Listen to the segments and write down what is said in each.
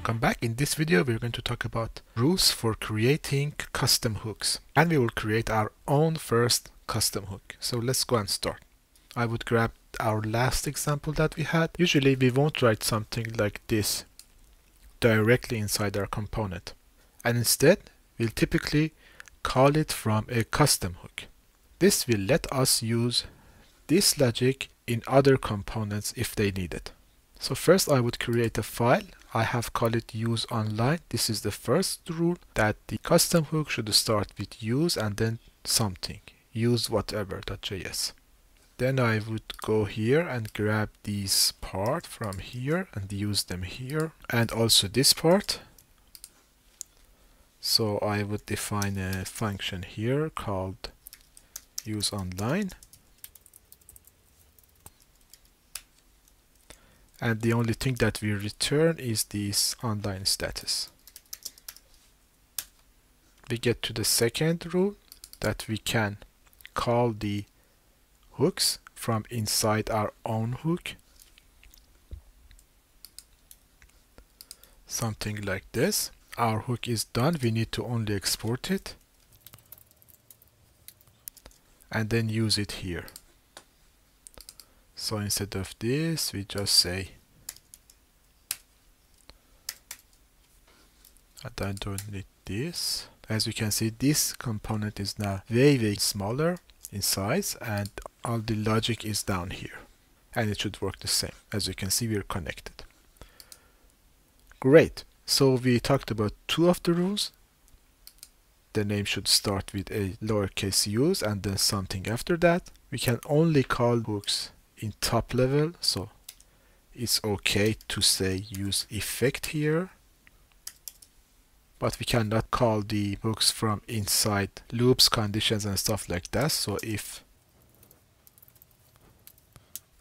Welcome back. In this video we're going to talk about rules for creating custom hooks and we will create our own first custom hook. So let's go and start. I would grab our last example that we had. Usually we won't write something like this directly inside our component and instead we'll typically call it from a custom hook. This will let us use this logic in other components if they need it. So first I would create a file I have called it use online. This is the first rule that the custom hook should start with use and then something. Use whatever.js. Then I would go here and grab these part from here and use them here and also this part. So I would define a function here called use online and the only thing that we return is this online status. We get to the second rule that we can call the hooks from inside our own hook. Something like this. Our hook is done, we need to only export it and then use it here. So instead of this, we just say and I don't need this. As you can see, this component is now way, way smaller in size and all the logic is down here. And it should work the same. As you can see, we're connected. Great. So we talked about two of the rules. The name should start with a lowercase use and then something after that. We can only call hooks in top level so it's okay to say use effect here but we cannot call the hooks from inside loops conditions and stuff like that. So if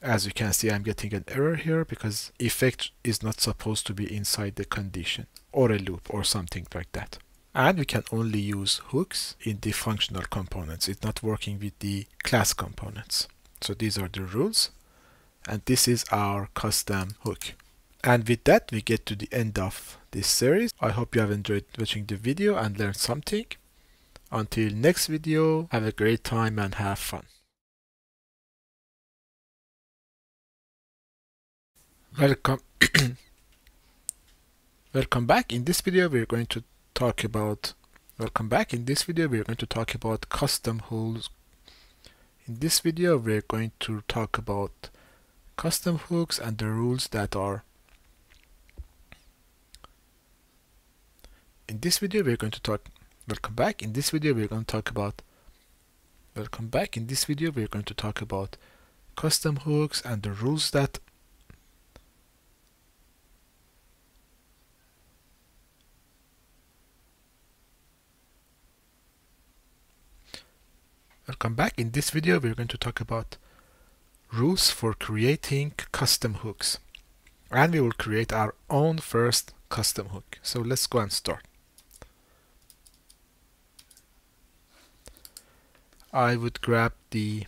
as you can see I'm getting an error here because effect is not supposed to be inside the condition or a loop or something like that. And we can only use hooks in the functional components. It's not working with the class components. So these are the rules. And this is our custom hook. And with that we get to the end of this series. I hope you have enjoyed watching the video and learned something. Until next video, have a great time and have fun. Welcome Welcome back. In this video we're going to talk about Welcome back. In this video we're going to talk about custom hooks in this video we're going to talk about custom hooks and the rules that are in this video we're going to talk welcome back in this video we're going to talk about welcome back in this video we're going to talk about custom hooks and the rules that Welcome back. In this video we're going to talk about rules for creating custom hooks and we will create our own first custom hook. So let's go and start. I would grab the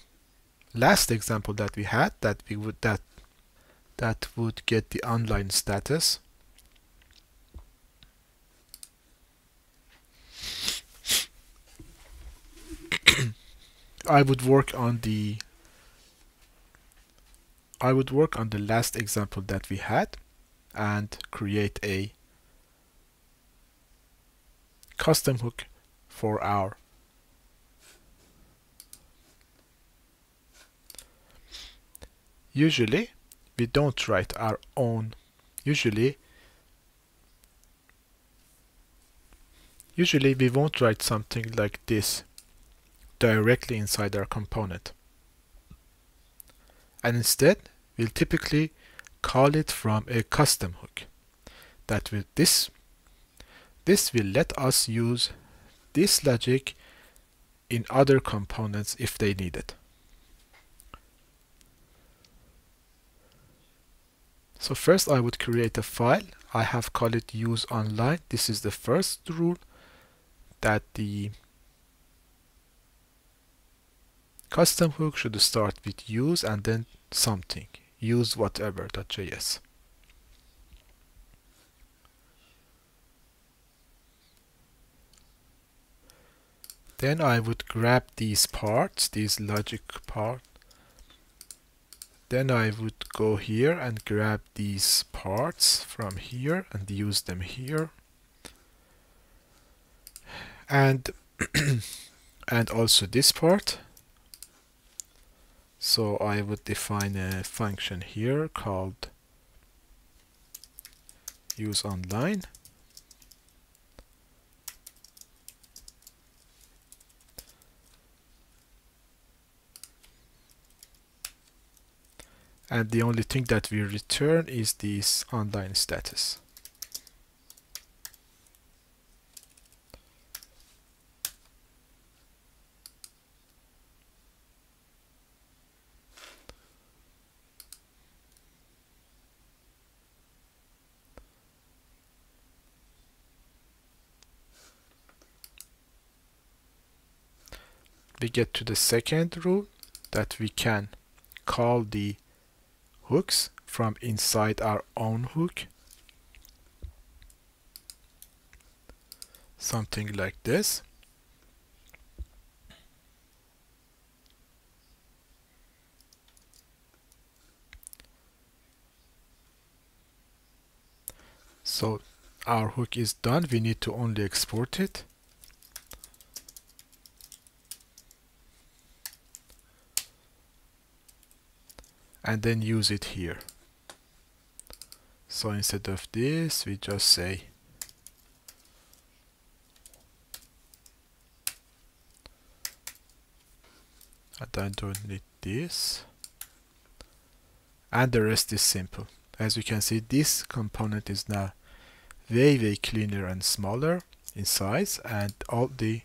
last example that we had that we would that that would get the online status. I would work on the I would work on the last example that we had and create a custom hook for our usually we don't write our own usually usually we won't write something like this directly inside our component. And instead, we'll typically call it from a custom hook. That will this this will let us use this logic in other components if they need it. So first I would create a file. I have called it use online. This is the first rule that the custom hook should start with use and then something use whatever.js. Then I would grab these parts, these logic parts then I would go here and grab these parts from here and use them here. And and also this part. So I would define a function here called use online and the only thing that we return is this online status. we get to the second rule that we can call the hooks from inside our own hook. Something like this. So our hook is done. We need to only export it and then use it here. So instead of this we just say I don't need this. And the rest is simple. As you can see this component is now way way cleaner and smaller in size and all the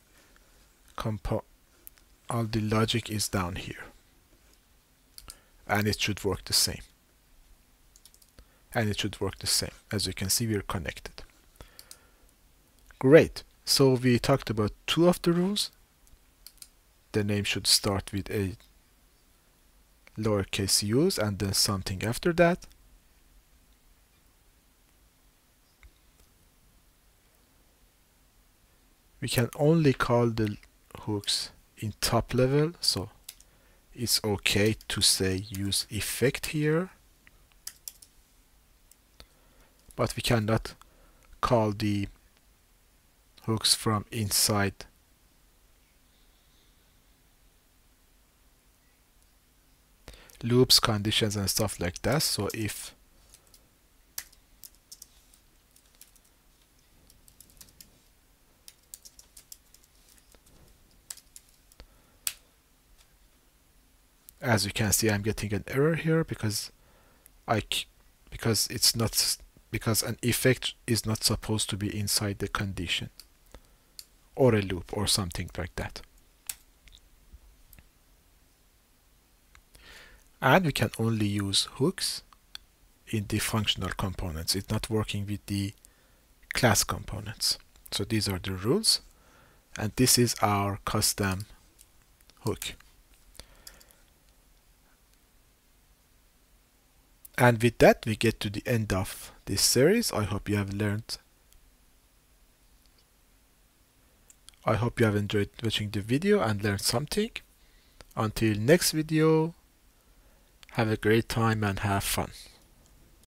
compo all the logic is down here and it should work the same. And it should work the same. As you can see we're connected. Great. So we talked about two of the rules. The name should start with a lowercase use and then something after that. We can only call the hooks in top level so it's okay to say use effect here. But we cannot call the hooks from inside. Loops conditions and stuff like that. So if as you can see I'm getting an error here because I because it's not because an effect is not supposed to be inside the condition or a loop or something like that. And we can only use hooks in the functional components. It's not working with the class components. So these are the rules. And this is our custom hook And with that, we get to the end of this series. I hope you have learned. I hope you have enjoyed watching the video and learned something. Until next video, have a great time and have fun.